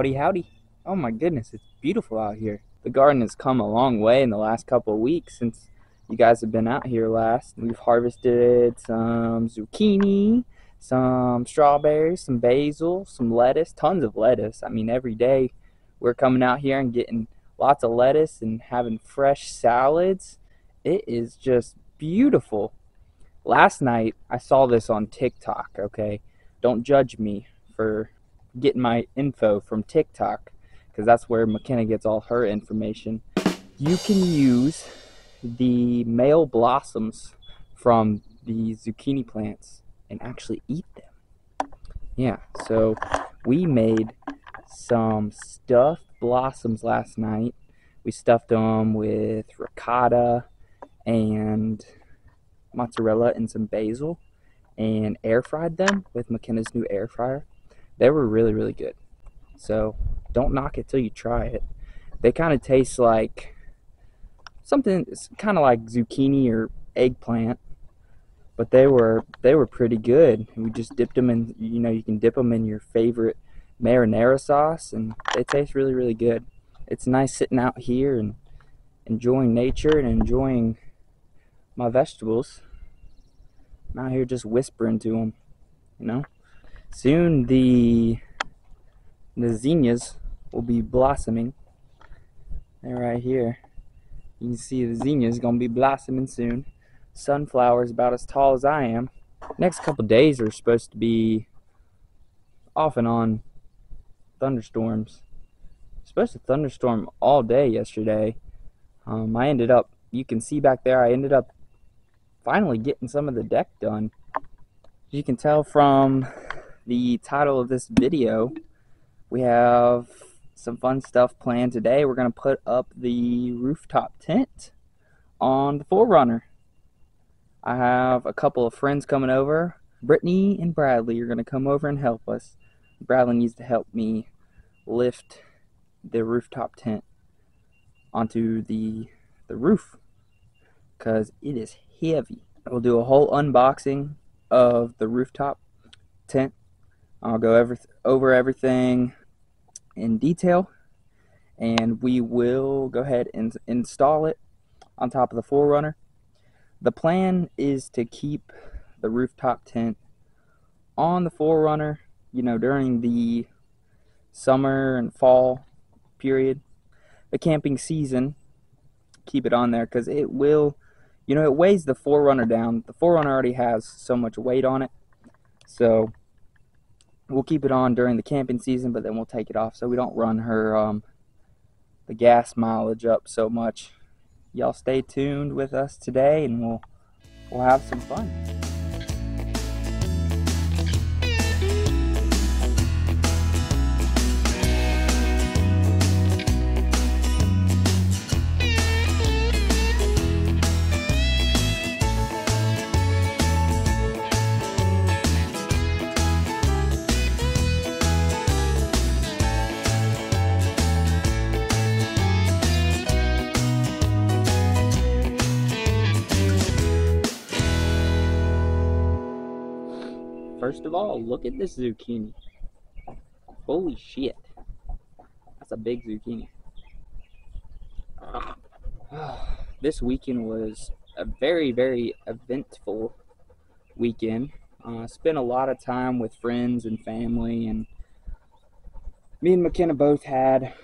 Howdy, howdy. Oh my goodness, it's beautiful out here. The garden has come a long way in the last couple of weeks since you guys have been out here last. We've harvested some zucchini, some strawberries, some basil, some lettuce, tons of lettuce. I mean, every day we're coming out here and getting lots of lettuce and having fresh salads. It is just beautiful. Last night I saw this on TikTok, okay? Don't judge me for getting my info from TikTok because that's where McKenna gets all her information. You can use the male blossoms from the zucchini plants and actually eat them. Yeah, so we made some stuffed blossoms last night. We stuffed them with ricotta and mozzarella and some basil and air fried them with McKenna's new air fryer. They were really, really good. So don't knock it till you try it. They kind of taste like something kind of like zucchini or eggplant, but they were they were pretty good. We just dipped them in, you know, you can dip them in your favorite marinara sauce, and they taste really, really good. It's nice sitting out here and enjoying nature and enjoying my vegetables. I'm out here just whispering to them, you know. Soon the the zinnias will be blossoming. They're right here. You can see the zinnias gonna be blossoming soon. Sunflowers about as tall as I am. Next couple days are supposed to be off and on thunderstorms. Supposed to thunderstorm all day yesterday. Um, I ended up, you can see back there, I ended up finally getting some of the deck done. As you can tell from the title of this video, we have some fun stuff planned today. We're going to put up the rooftop tent on the 4Runner. I have a couple of friends coming over. Brittany and Bradley are going to come over and help us. Bradley needs to help me lift the rooftop tent onto the the roof because it is heavy. We'll do a whole unboxing of the rooftop tent. I'll go every, over everything in detail and we will go ahead and install it on top of the 4Runner. The plan is to keep the rooftop tent on the 4Runner, you know, during the summer and fall period, the camping season, keep it on there because it will, you know, it weighs the 4Runner down. The 4Runner already has so much weight on it. So we'll keep it on during the camping season, but then we'll take it off so we don't run her um, the gas mileage up so much. Y'all stay tuned with us today, and we'll we'll have some fun. First of all, look at this zucchini. Holy shit. That's a big zucchini. this weekend was a very, very eventful weekend. Uh, spent a lot of time with friends and family, and me and McKenna both had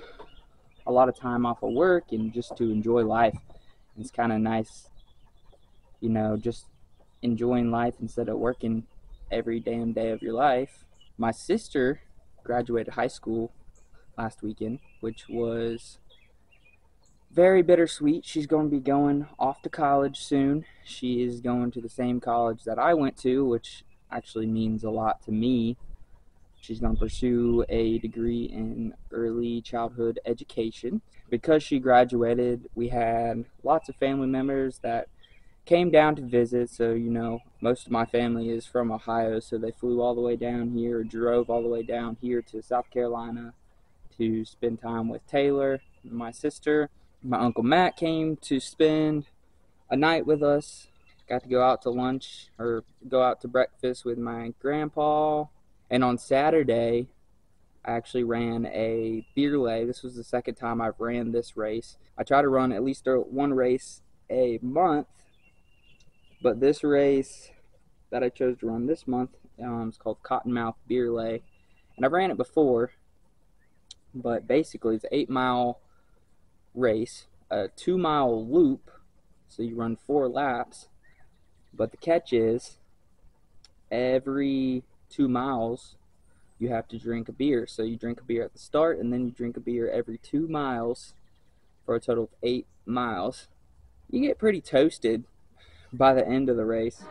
a lot of time off of work and just to enjoy life. It's kind of nice, you know, just enjoying life instead of working every damn day of your life. My sister graduated high school last weekend, which was very bittersweet. She's going to be going off to college soon. She is going to the same college that I went to, which actually means a lot to me. She's going to pursue a degree in early childhood education. Because she graduated, we had lots of family members that came down to visit. So, you know, most of my family is from Ohio, so they flew all the way down here, drove all the way down here to South Carolina to spend time with Taylor, my sister. My uncle Matt came to spend a night with us. Got to go out to lunch or go out to breakfast with my grandpa. And on Saturday, I actually ran a beer lay. This was the second time I've ran this race. I try to run at least one race a month, but this race that I chose to run this month um, is called Cottonmouth Beer Lay, and I've ran it before. But basically, it's an eight mile race, a two mile loop, so you run four laps. But the catch is, every two miles, you have to drink a beer. So you drink a beer at the start, and then you drink a beer every two miles for a total of eight miles. You get pretty toasted by the end of the race.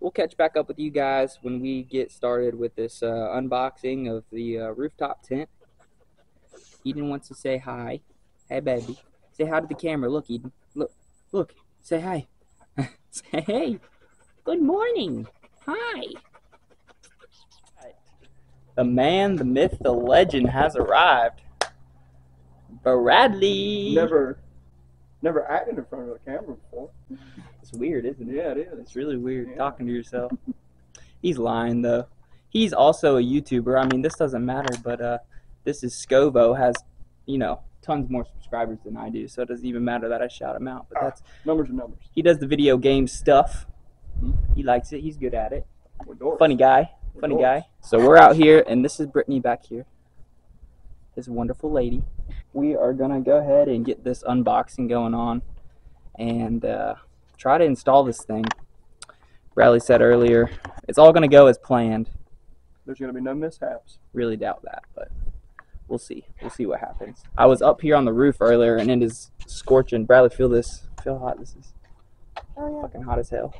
We'll catch back up with you guys when we get started with this uh, unboxing of the uh, rooftop tent. Eden wants to say hi. Hey, baby. Say hi to the camera. Look, Eden. Look. Look. Say hi. say hey. Good morning. Hi. The man, the myth, the legend has arrived. Bradley. Never, never acted in front of a camera before. It's weird, isn't it? Yeah, it is. It's really weird Yeah. talking to yourself. He's lying though. He's also a YouTuber. I mean, this doesn't matter, but uh, this is Scovo has, you know, tons more subscribers than I do, so it doesn't even matter that I shout him out. But Ah. that's Numbers are numbers. he does the video game stuff. He likes it. He's good at it. Funny guy. We're Funny dorks. guy. So we're out here, and this is Brittany back here. This wonderful lady. We are gonna go ahead and get this unboxing going on, and uh, try to install this thing. Bradley said earlier, it's all gonna go as planned. There's gonna be no mishaps. Really doubt that, but we'll see. We'll see what happens. I was up here on the roof earlier, and it is scorching. Bradley, feel this. Feel how hot this is. Oh yeah. Fucking hot as hell.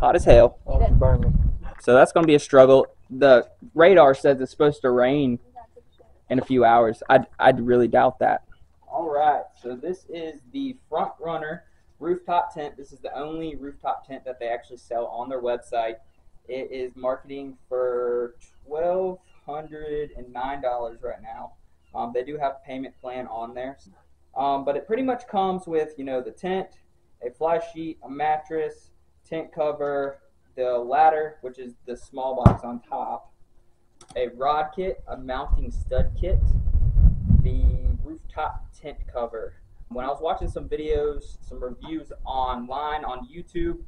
Hot as hell. Oh, it's burning. So that's going to be a struggle. The radar says it's supposed to rain in a few hours. I'd, I'd really doubt that. All right. So this is the Front Runner rooftop tent. This is the only rooftop tent that they actually sell on their website. It is marketing for twelve hundred and nine dollars right now. Um, they do have a payment plan on there, um, but it pretty much comes with you know the tent, a fly sheet, a mattress, tent cover, the ladder, which is the small box on top, a rod kit, a mounting stud kit, the rooftop tent cover. When I was watching some videos, some reviews online on YouTube,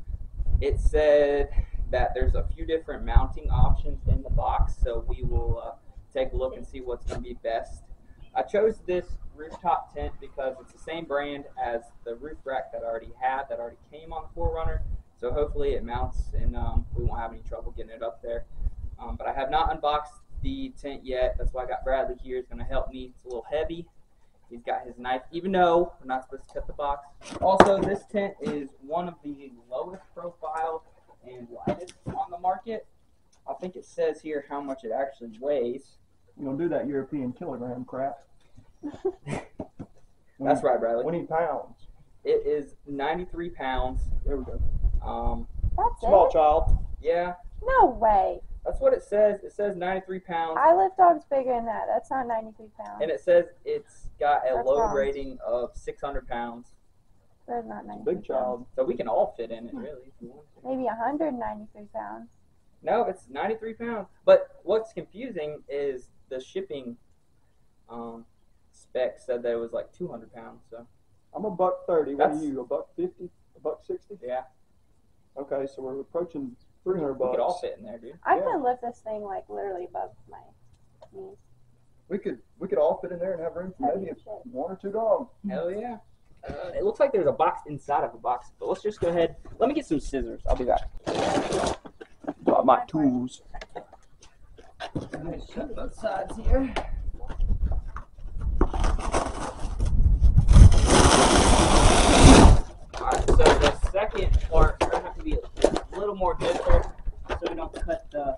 it said that there's a few different mounting options in the box, so we will uh, take a look and see what's going to be best. I chose this rooftop tent because it's the same brand as the roof rack that I already had, that already came on the 4Runner. So hopefully it mounts and um, we won't have any trouble getting it up there. Um, but I have not unboxed the tent yet. That's why I got Bradley here. He's going to help me. It's a little heavy. He's got his knife, even though we're not supposed to cut the box. Also, this tent is one of the lowest profile and lightest on the market. I think it says here how much it actually weighs. You gonna do that European kilogram crap? That's right, Bradley. Twenty pounds. It is 93 pounds. There we go. Um, That's Small it. child. yeah, No way. that's what it says. It says 93 pounds. I lift dogs bigger than that. That's not 93 pounds. and it says it's got a That's load wrong. rating of 600 pounds. That's not 93 Big child. So we can all fit in it, really. if we want to. Maybe 193 pounds. No, it's 93 pounds. But what's confusing is the shipping um, spec said that it was like 200 pounds. So I'm a buck thirty. What are you? A buck fifty? A buck sixty? yeah, Okay, so we're approaching three hundred we bucks. could all fit in there, dude. I Yeah. could lift this thing like literally above my knees. We could we could all fit in there and have room for maybe be one or two dogs. Hell yeah. Uh, it looks like there's a box inside of a box, but let's just go ahead. Let me get some scissors. I'll be back. Got my tools. Shut both sides here. Alright, so the second part, we're gonna have to be a little more gentle so we don't cut the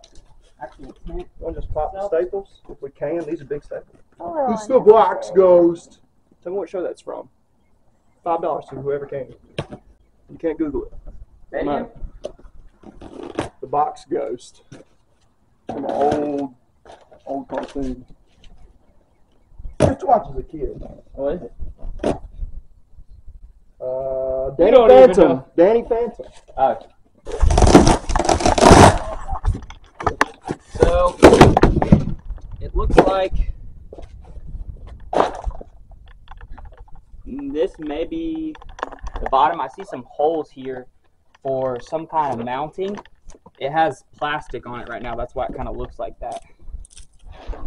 actual tent. We'll just pop the staples if we can. These are big staples. A little It's the box ghost. Tell me what show that's from. Five dollars to whoever can. You can't Google it. Ready? No. The box ghost. From an old, old cartoon. I used watch as a kid. What is it? Uh, Danny Phantom. Danny Phantom. Oh. So it looks like this may be the bottom. I see some holes here for some kind of mounting. It has plastic on it right now. That's why it kind of looks like that.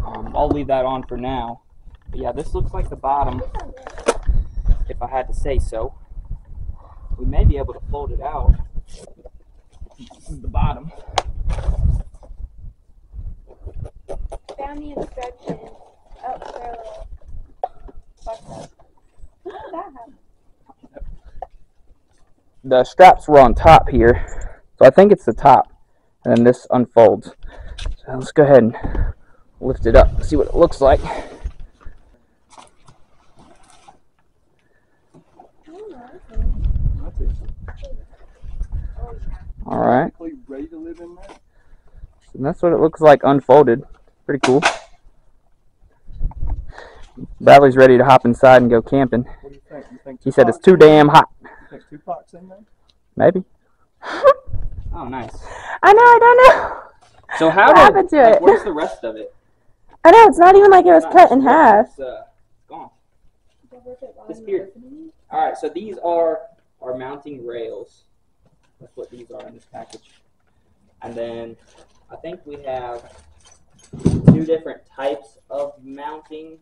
Um, I'll leave that on for now. But yeah, this looks like the bottom, if I had to say so. We may be able to fold it out. This is the bottom. Found the instructions. Oh, parallel. Fucked up. What did that happen? The straps were on top here, so I think it's the top. And then this unfolds. So let's go ahead and lift it up, see what it looks like. All right, Ready to live in there? And that's what it looks like unfolded. Pretty cool. Bradley's ready to hop inside and go camping. What do you think? You think He said it's too damn hot. You think Tupac's in there? Maybe. Oh, nice. I know, I don't know. So how What did, happened to like, it? where's the rest of it? I know, it's not even like it was cut in half. It's, uh, gone. Disappeared. All right, so these are our mounting rails. That's what these are in this package. And then I think we have two different types of mounting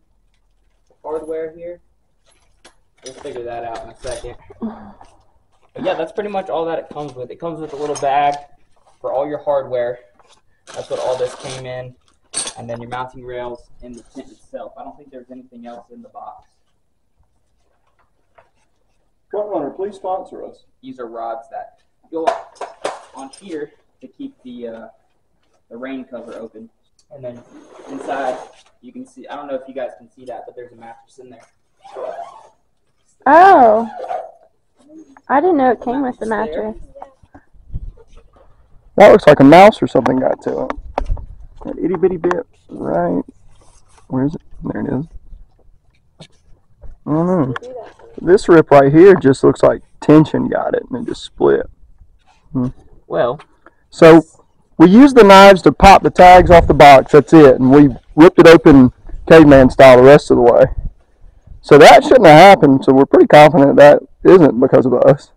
hardware here. We'll figure that out in a second. But yeah, that's pretty much all that it comes with. It comes with a little bag for all your hardware. That's what all this came in. And then your mounting rails in the tent itself. I don't think there's anything else in the box. Front runner, please sponsor us. these are rods that go on here to keep the uh, the rain cover open. And then inside, you can see. I don't know if you guys can see that, but there's a mattress in there. Oh. I didn't know it came with the mattress. That looks like a mouse or something got to it. That itty bitty bit. Right. Where is it? There it is. I don't know. This rip right here just looks like tension got it and it just split. Hmm. Well, So we used the knives to pop the tags off the box. That's it, and we ripped it open caveman style the rest of the way. So that shouldn't have happened. So we're pretty confident that isn't because of us.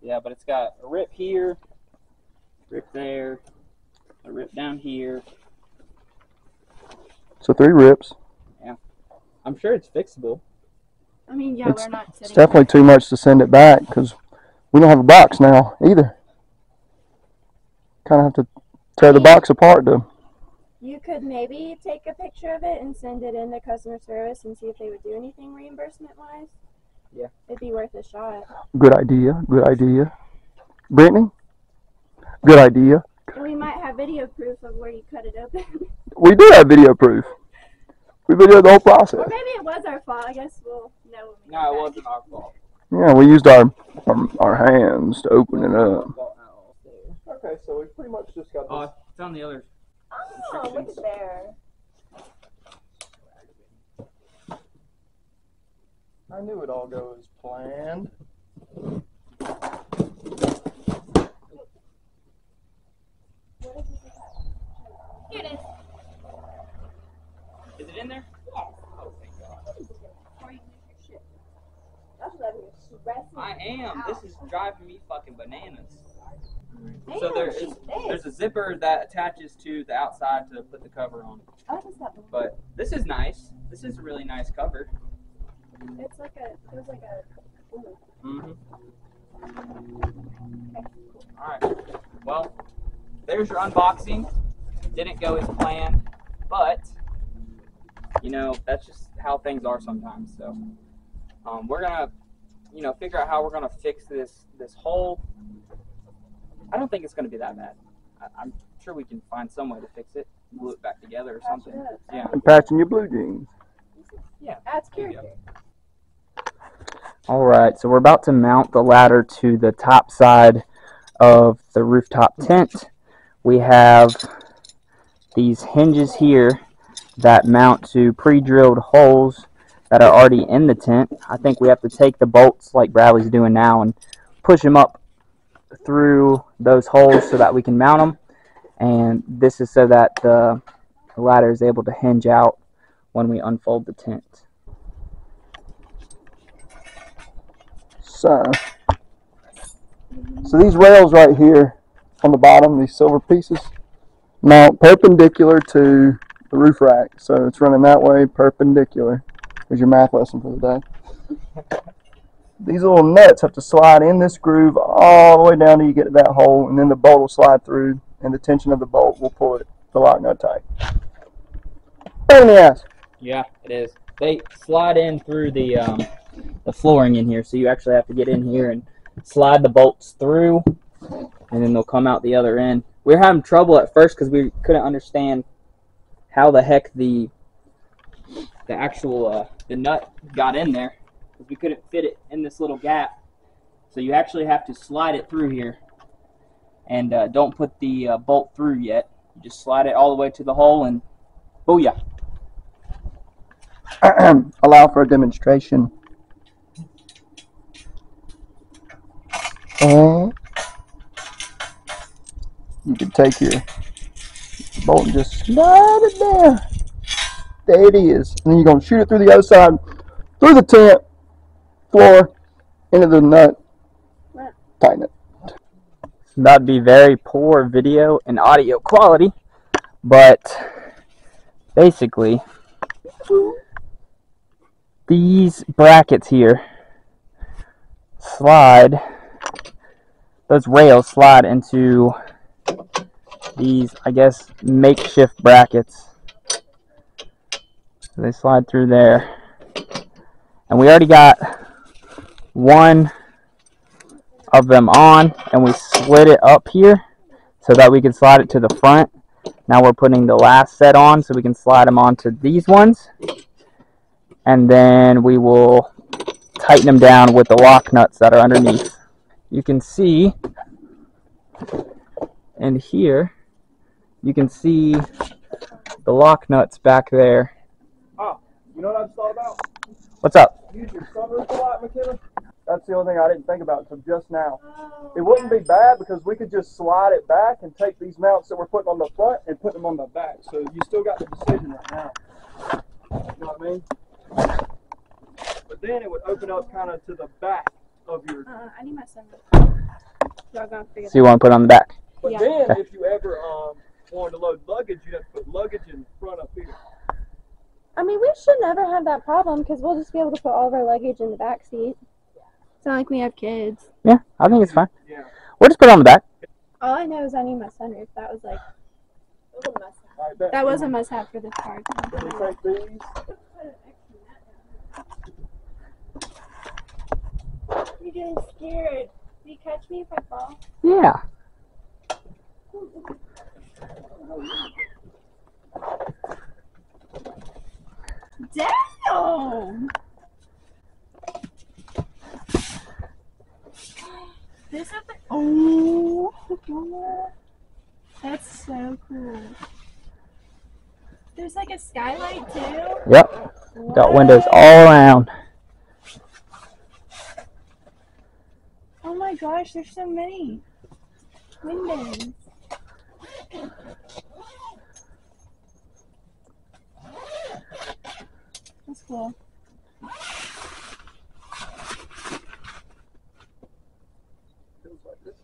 yeah, but it's got a rip here, rip there, a rip down here. So three rips. Yeah. I'm sure it's fixable. I mean, yeah, It's- we're not It's sitting. definitely too much to send it back because we don't have a box now either. Kind of have to tear the box apart to. You could maybe take a picture of it and send it in to customer service and see if they would do anything reimbursement wise. Yeah. It'd be worth a shot. Good idea. Good idea. Brittany. Good idea. And we might have video proof of where you cut it open. We do have video proof. We videoed the whole process. or maybe it was our fault. I guess we'll know when we No, it back. wasn't our fault. Yeah, we used our our, our hands to open it up. Okay, so we pretty much just got Oh, it's on the other. Oh, look at there. I knew it all go as planned. Here it is. Is it in there? Yes. Oh, thank God. Before you lose your shit. I'm stressing. I am. This is driving me fucking bananas. So there is there's a zipper that attaches to the outside to put the cover on. Oh, what's that one? But this is nice. This is a really nice cover. It's like a. It was like a. Ooh. Mm-hmm. All right. Well, there's your unboxing. Didn't go as planned, but you know that's just how things are sometimes. So um, we're gonna, you know, figure out how we're gonna fix this this hole. I don't think it's gonna be that bad. I, I'm sure we can find some way to fix it, glue it back together or something. Patch. Yeah. And patching your blue jeans. Yeah. There you character. All right, so we're about to mount the ladder to the top side of the rooftop tent. We have these hinges here that mount to pre-drilled holes that are already in the tent. I think we have to take the bolts like Bradley's doing now and push them up through those holes so that we can mount them. And this is so that the ladder is able to hinge out when we unfold the tent. So, so these rails right here on the bottom, these silver pieces, mount perpendicular to the roof rack. So it's running that way, perpendicular. Here's your math lesson for the day. These little nuts have to slide in this groove all the way down till you get to that hole, and then the bolt will slide through, and the tension of the bolt will pull it, the lock nut tight. Pain in the ass. Yeah, it is. They slide in through the um, the flooring in here, so you actually have to get in here and slide the bolts through, and then they'll come out the other end. We were having trouble at first because we couldn't understand how the heck the the actual uh, the nut got in there because we couldn't fit it in this little gap. So you actually have to slide it through here, and uh, don't put the uh, bolt through yet. You just slide it all the way to the hole, and booyah. allow for a demonstration. And you can take your bolt and just slide it down. There it is. And then you're going to shoot it through the other side, through the tent, floor, into the nut. Tighten it. To be very poor video and audio quality, but basically, these brackets here slide, those rails slide into these, I guess, makeshift brackets. They slide through there. And we already got one of them on and we slid it up here so that we can slide it to the front. Now we're putting the last set on so we can slide them onto these ones. And then we will tighten them down with the lock nuts that are underneath. You can see, and here, you can see the lock nuts back there. Ah, you know what thought about? What's up? Use your sunroof a lot, McKenna. That's the only thing I didn't think about until just now. It wouldn't be bad because we could just slide it back and take these mounts that we're putting on the front and put them on the back. So you still got the decision right now. You know what I mean? But then it would open up kind of to the back of your. Uh, I need my sunroof. Y'all gonna So you want to put it on the back? But Yeah. then if you ever um, wanted to load luggage, you'd have to put luggage in front up here. I mean, we should never have that problem because we'll just be able to put all of our luggage in the back seat. It's not like we have kids. Yeah, I think it's fine. Yeah. We'll just put it on the back. All I know is I need my sunroof. That was like that was a must-have for this car. Can we take these? You're getting scared. Will you catch me if I fall? Yeah. Damn! This is the that's so cool. There's like a skylight too. Yep. Got windows all around. Oh my gosh, there's so many windows. That's cool.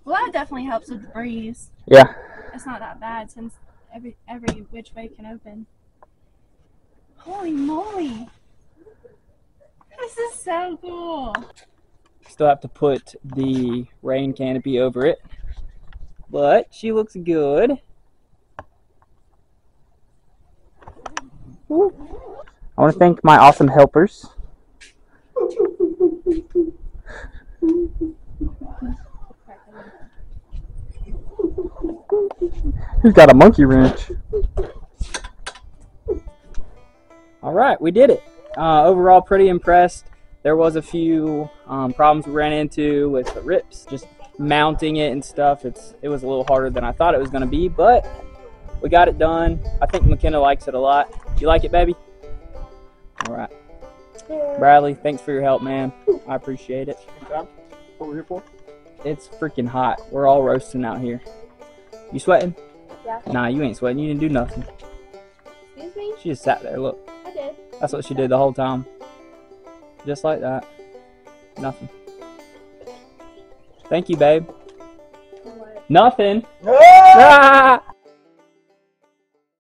Well, that definitely helps with the breeze. Yeah. It's not that bad since every every which way can open. Holy moly! This is so cool. Still have to put the rain canopy over it. But she looks good. I want to thank my awesome helpers. Who's got a monkey wrench? All right, we did it. Uh, overall, pretty impressed. There was a few um, problems we ran into with the rips, just mounting it and stuff. It's it was a little harder than I thought it was going to be, but we got it done. I think McKenna likes it a lot. You like it, baby? All right. Bradley, thanks for your help, man. I appreciate it. What we're here for? It's freaking hot. We're all roasting out here. You sweating? Yeah. Nah, you ain't sweating. You didn't do nothing. Excuse me? She just sat there. Look, I did. that's what she did the whole time. Just like that. Nothing. Thank you, babe. What? Nothing. Ah!